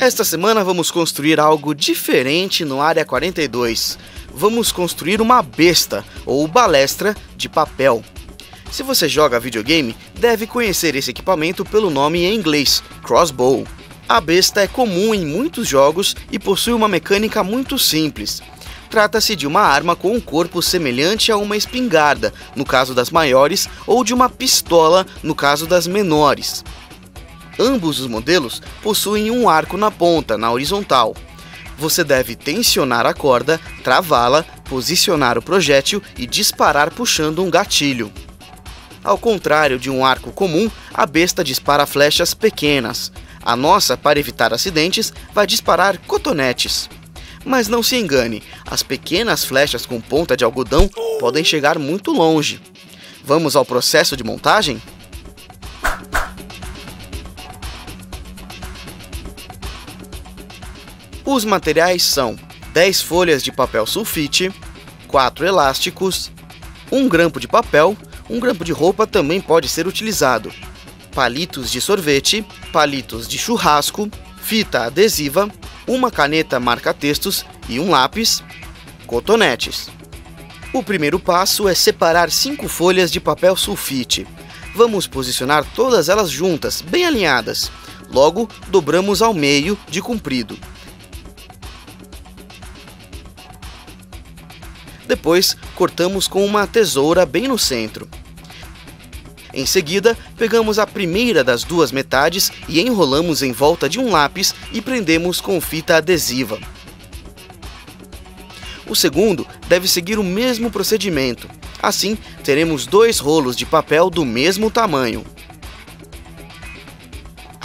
Esta semana vamos construir algo diferente no Área 42. Vamos construir uma besta, ou balestra, de papel. Se você joga videogame, deve conhecer esse equipamento pelo nome em inglês, crossbow. A besta é comum em muitos jogos e possui uma mecânica muito simples. Trata-se de uma arma com um corpo semelhante a uma espingarda, no caso das maiores, ou de uma pistola, no caso das menores. Ambos os modelos possuem um arco na ponta, na horizontal. Você deve tensionar a corda, travá-la, posicionar o projétil e disparar puxando um gatilho. Ao contrário de um arco comum, a besta dispara flechas pequenas. A nossa, para evitar acidentes, vai disparar cotonetes. Mas não se engane, as pequenas flechas com ponta de algodão podem chegar muito longe. Vamos ao processo de montagem? Os materiais são 10 folhas de papel sulfite, 4 elásticos, um grampo de papel, um grampo de roupa também pode ser utilizado, palitos de sorvete, palitos de churrasco, fita adesiva, uma caneta marca-textos e um lápis, cotonetes. O primeiro passo é separar cinco folhas de papel sulfite. Vamos posicionar todas elas juntas, bem alinhadas. Logo, dobramos ao meio de comprido. Depois, cortamos com uma tesoura bem no centro. Em seguida, pegamos a primeira das duas metades e enrolamos em volta de um lápis e prendemos com fita adesiva. O segundo deve seguir o mesmo procedimento. Assim, teremos dois rolos de papel do mesmo tamanho.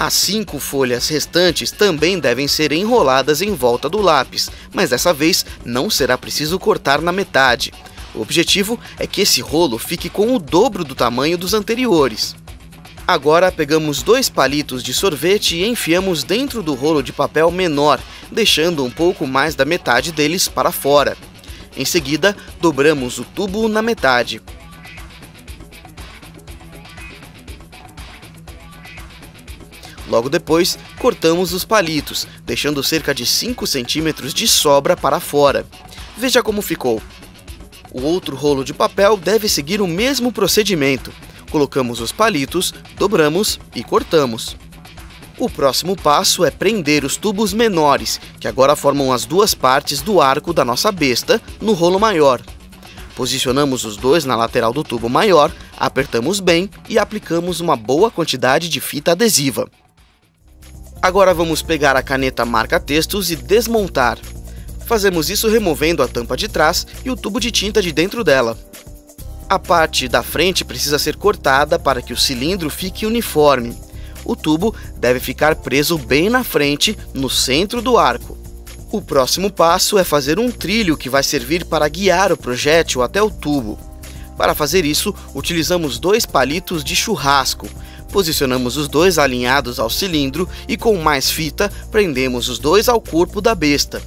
As cinco folhas restantes também devem ser enroladas em volta do lápis, mas dessa vez não será preciso cortar na metade. O objetivo é que esse rolo fique com o dobro do tamanho dos anteriores. Agora pegamos dois palitos de sorvete e enfiamos dentro do rolo de papel menor, deixando um pouco mais da metade deles para fora. Em seguida, dobramos o tubo na metade. Logo depois, cortamos os palitos, deixando cerca de 5 centímetros de sobra para fora. Veja como ficou. O outro rolo de papel deve seguir o mesmo procedimento. Colocamos os palitos, dobramos e cortamos. O próximo passo é prender os tubos menores, que agora formam as duas partes do arco da nossa besta, no rolo maior. Posicionamos os dois na lateral do tubo maior, apertamos bem e aplicamos uma boa quantidade de fita adesiva. Agora vamos pegar a caneta marca-textos e desmontar. Fazemos isso removendo a tampa de trás e o tubo de tinta de dentro dela. A parte da frente precisa ser cortada para que o cilindro fique uniforme. O tubo deve ficar preso bem na frente, no centro do arco. O próximo passo é fazer um trilho que vai servir para guiar o projétil até o tubo. Para fazer isso, utilizamos dois palitos de churrasco, Posicionamos os dois alinhados ao cilindro e com mais fita prendemos os dois ao corpo da besta.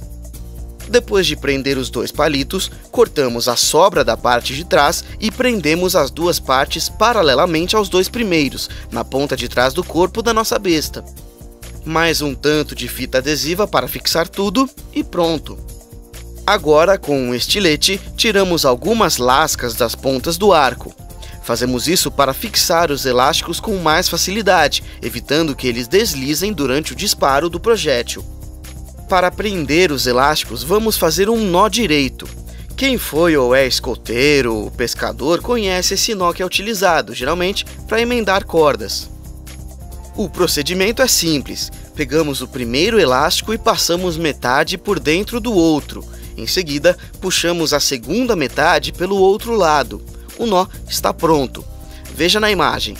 Depois de prender os dois palitos, cortamos a sobra da parte de trás e prendemos as duas partes paralelamente aos dois primeiros, na ponta de trás do corpo da nossa besta. Mais um tanto de fita adesiva para fixar tudo e pronto. Agora, com um estilete, tiramos algumas lascas das pontas do arco. Fazemos isso para fixar os elásticos com mais facilidade, evitando que eles deslizem durante o disparo do projétil. Para prender os elásticos, vamos fazer um nó direito. Quem foi ou é escoteiro pescador conhece esse nó que é utilizado, geralmente, para emendar cordas. O procedimento é simples. Pegamos o primeiro elástico e passamos metade por dentro do outro. Em seguida, puxamos a segunda metade pelo outro lado o nó está pronto. Veja na imagem.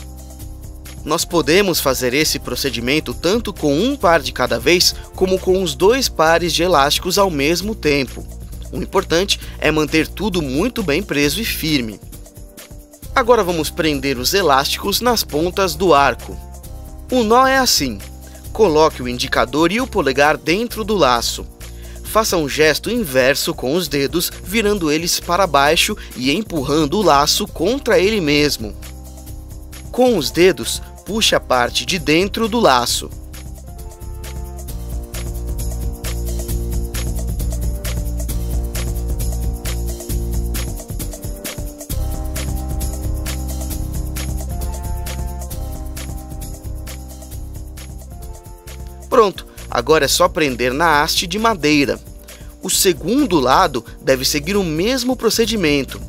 Nós podemos fazer esse procedimento tanto com um par de cada vez, como com os dois pares de elásticos ao mesmo tempo. O importante é manter tudo muito bem preso e firme. Agora vamos prender os elásticos nas pontas do arco. O nó é assim. Coloque o indicador e o polegar dentro do laço faça um gesto inverso com os dedos, virando eles para baixo e empurrando o laço contra ele mesmo. Com os dedos, puxe a parte de dentro do laço. Pronto, agora é só prender na haste de madeira. O segundo lado deve seguir o mesmo procedimento.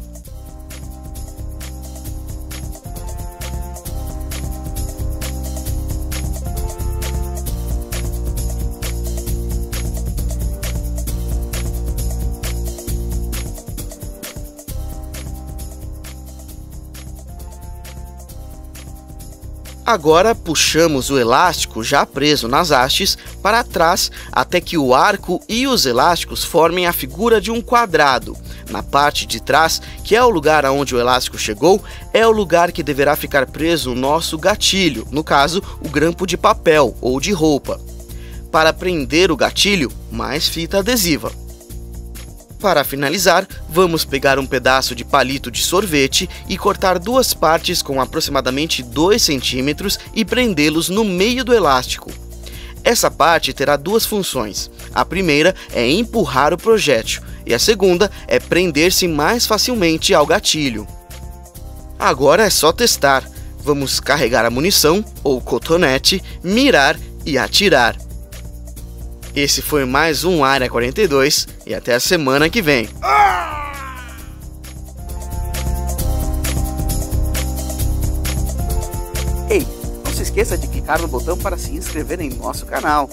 Agora puxamos o elástico já preso nas hastes para trás até que o arco e os elásticos formem a figura de um quadrado. Na parte de trás, que é o lugar aonde o elástico chegou, é o lugar que deverá ficar preso o nosso gatilho, no caso, o grampo de papel ou de roupa. Para prender o gatilho, mais fita adesiva. Para finalizar, vamos pegar um pedaço de palito de sorvete e cortar duas partes com aproximadamente 2 centímetros e prendê-los no meio do elástico. Essa parte terá duas funções. A primeira é empurrar o projétil e a segunda é prender-se mais facilmente ao gatilho. Agora é só testar. Vamos carregar a munição ou cotonete, mirar e atirar. Esse foi mais um Área 42 e até a semana que vem. Ei, não se esqueça de clicar no botão para se inscrever em nosso canal.